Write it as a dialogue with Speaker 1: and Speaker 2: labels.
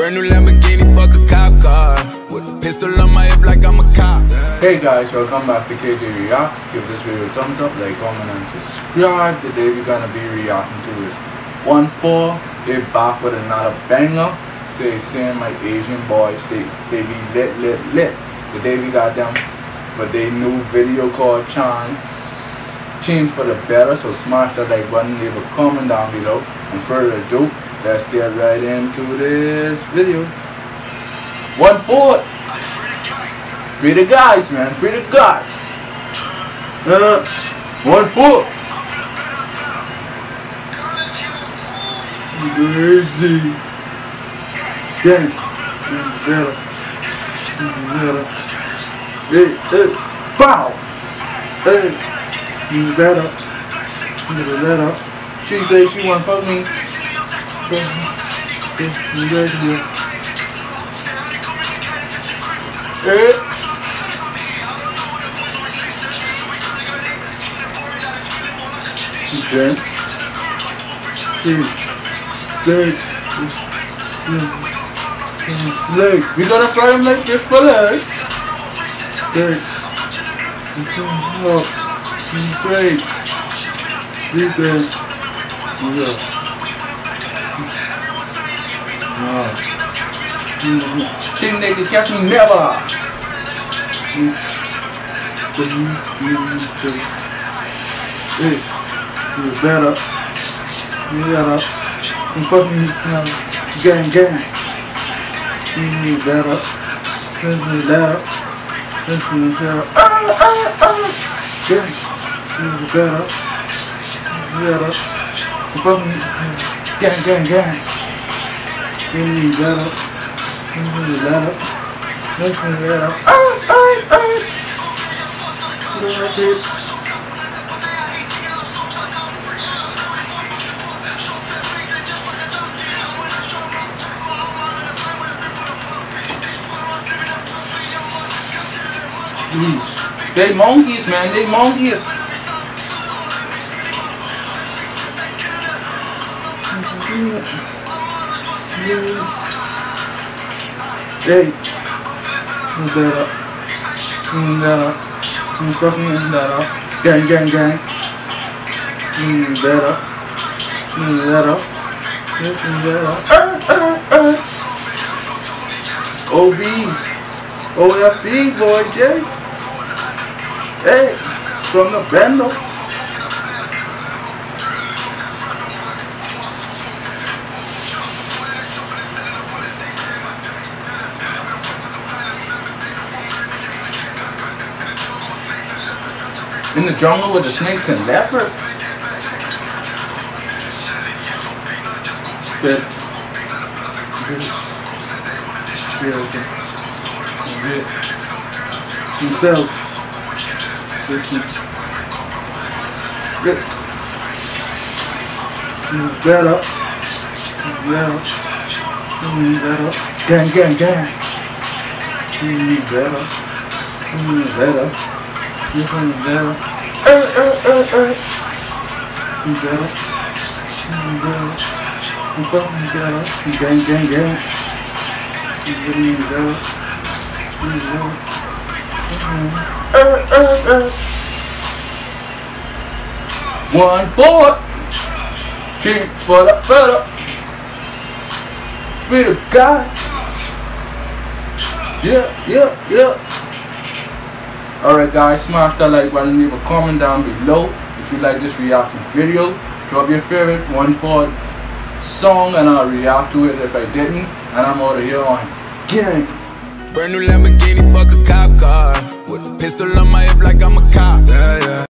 Speaker 1: Brand new Lamborghini, fuck a cop car. With a pistol on my hip like I'm a cop.
Speaker 2: Hey guys, welcome back to Kjay Reacts. Give this video a thumbs up, like, comment, and subscribe. Today we're gonna be reacting to is ONEFOUR. They back with another banger. They saying my Asian boys, they, they be lit, lit, lit. Today we got them with their new video called Chance. Change for the better, so smash that like button, leave a comment down below. And further ado, let's get right into this video. ONEFOUR. Free the guys, man. Free the guys. Uh, one foot. Crazy. Gang. Better. Better. Hey, hey. Bow. Hey. You better. Better. She say she wanna fuck me. Hey. Okay. Two. Leg. Leg. We gonna fly him like this for legs. Leg. Up. Straight. Deep in. Yeah. Think they can catch me never. Hey, you better. You better. Fucking gang gang. You better. Better. Better. Ah ah ah. Gang. You better. You better. Fucking gang gang gang. You better. You better. You better. Ah ah ah. That's it. They monkeys, man. They monkeys. Hey. Move up. Move fucking move that up. Gang, gang, gang. Uh, uh, uh. OB. OFE, boy, Jay. Hey, from the bando. In the jungle with the snakes and leopards. Good. Good. Okay. Good. Good. Move that up. Move that up. Move that up. Gang, gang, gang. Move that up. Move that up. Move that up. Uh, uh, uh, uh. Move that up. Move that up. Move up, move that up. Gang, gang, gang. Move that up. Move that up. Uh, uh, uh. One four. King for the better. Be the guy. Yeah, yeah, yeah. Alright guys, smash that like button, leave a comment down below if you like this reaction video. Drop your favorite one part song and I'll react to it if I didn't. And I'm out of here on gang.
Speaker 1: Brand new Lamborghini, fuck a cop car. With a pistol on my hip like I'm a cop. Yeah, yeah.